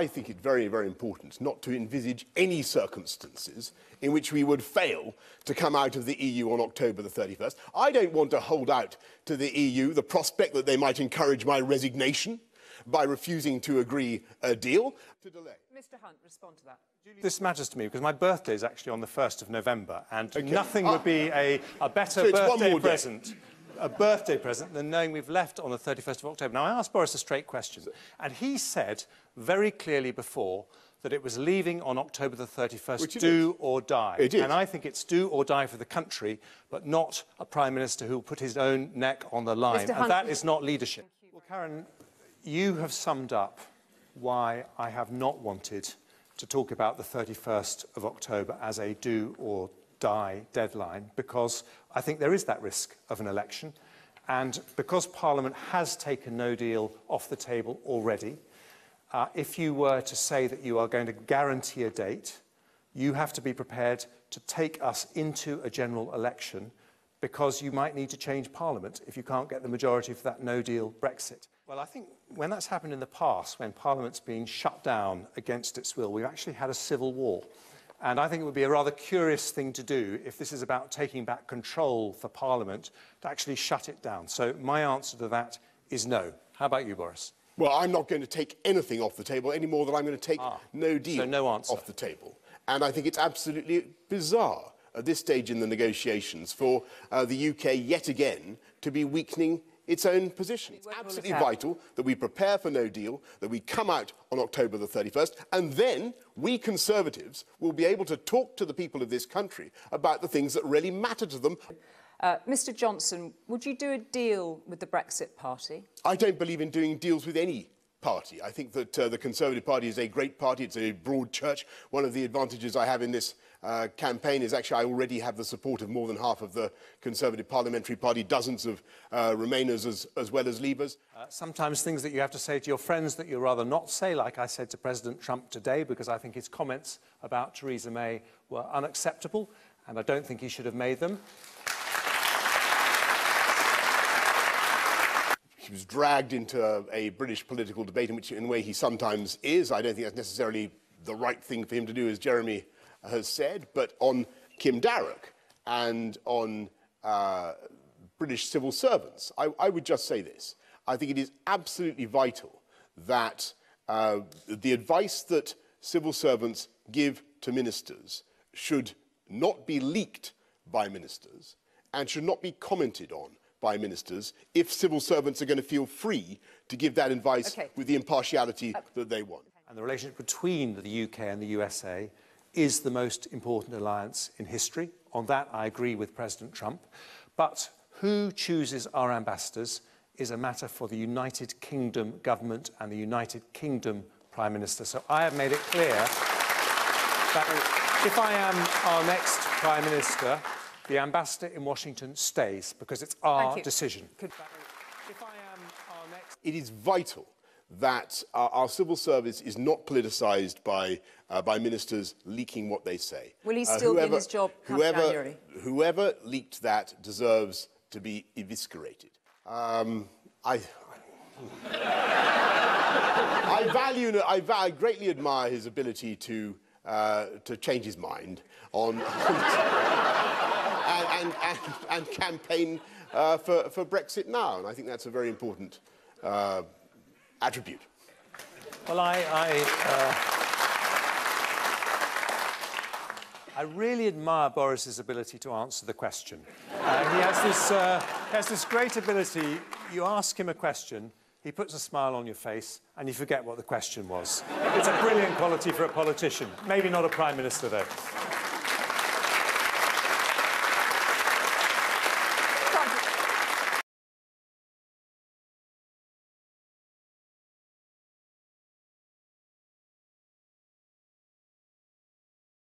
I think it very, very important not to envisage any circumstances in which we would fail to come out of the EU on October the 31st. I don't want to hold out to the EU the prospect that they might encourage my resignation by refusing to agree a deal. To delay. Mr Hunt, respond to that. This matters to me because my birthday is actually on the 1st of November, and Okay. nothing Ah. would be a, a better So birthday more day. present. A birthday present than knowing we've left on the 31st of October. Now, I asked Boris a straight question, and he said very clearly before that it was leaving on October the 31st, Which it do or die. It is. And I think it's do or die for the country, but not a Prime Minister who will put his own neck on the line. Mr. And that is not leadership. Well, Karen, you have summed up why I have not wanted to talk about the 31st of October as a do or die deadline because I think there is that risk of an election. And because Parliament has taken no deal off the table already, uh, if you were to say that you are going to guarantee a date, you have to be prepared to take us into a general election because you might need to change Parliament if you can't get the majority for that no deal Brexit. Well, I think when that's happened in the past, when Parliament's been shut down against its will, we've actually had a civil war. And I think it would be a rather curious thing to do if this is about taking back control for Parliament to actually shut it down. So my answer to that is no. How about you, Boris? Well, I'm not going to take anything off the table any more than I'm going to take no deal Ah. so no answer. off the table. And I think it's absolutely bizarre at this stage in the negotiations for uh, the UK yet again to be weakening its own position. It's absolutely vital that we prepare for no deal, that we come out on October the 31st, and then we Conservatives will be able to talk to the people of this country about the things that really matter to them. Uh, Mr Johnson, would you do a deal with the Brexit Party? I don't believe in doing deals with any party. I think that uh, the Conservative Party is a great party. It's a broad church. One of the advantages I have in this uh, campaign is actually I already have the support of more than half of the Conservative Parliamentary Party, dozens of uh, Remainers as, as well as Leavers. Uh, sometimes things that you have to say to your friends that you'd rather not say, like I said to President Trump today, because I think his comments about Theresa May were unacceptable, and I don't think he should have made them. He was dragged into a, a British political debate in which, in a way, he sometimes is. I don't think that's necessarily the right thing for him to do, as Jeremy has said. But on Kim Darroch and on uh, British civil servants, I, I would just say this. I think it is absolutely vital that uh, the advice that civil servants give to ministers should not be leaked by ministers and should not be commented on by ministers if civil servants are going to feel free to give that advice Okay. with the impartiality uh, that they want. And the relationship between the UK and the USA is the most important alliance in history. On that, I agree with President Trump. But who chooses our ambassadors is a matter for the United Kingdom government and the United Kingdom Prime Minister. So I have made it clear that if I am our next Prime Minister, the ambassador in Washington stays because it's our Thank you. decision. If I am our next It is vital that our, our civil service is not politicised by, uh, by ministers leaking what they say. Uh, Will he still be in his job come whoever, January? whoever leaked that deserves to be eviscerated. Um, I, I value, I, I greatly admire his ability to, uh, to change his mind on, and, and, and, campaign uh, for, for Brexit now. And I think that's a very important uh, attribute. Well, I, I, uh, I really admire Boris's ability to answer the question. Uh, he has this, uh, he has this great ability. You ask him a question, he puts a smile on your face, and you forget what the question was. It's a brilliant quality for a politician. Maybe not a prime minister, though.